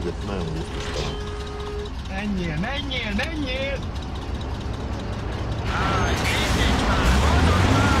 egyet, nagyon gusztustalan. Menjél, menjél, menjél! Állj, készíts már, mondod már!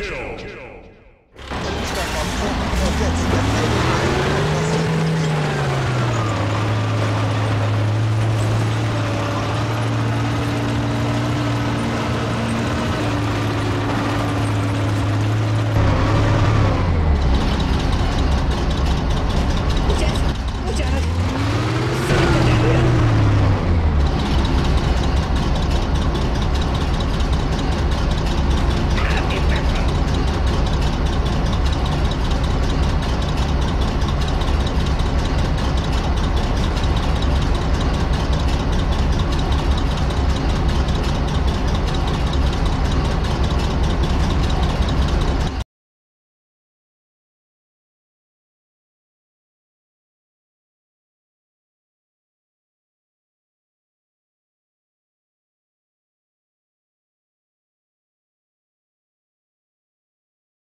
Kill. kill.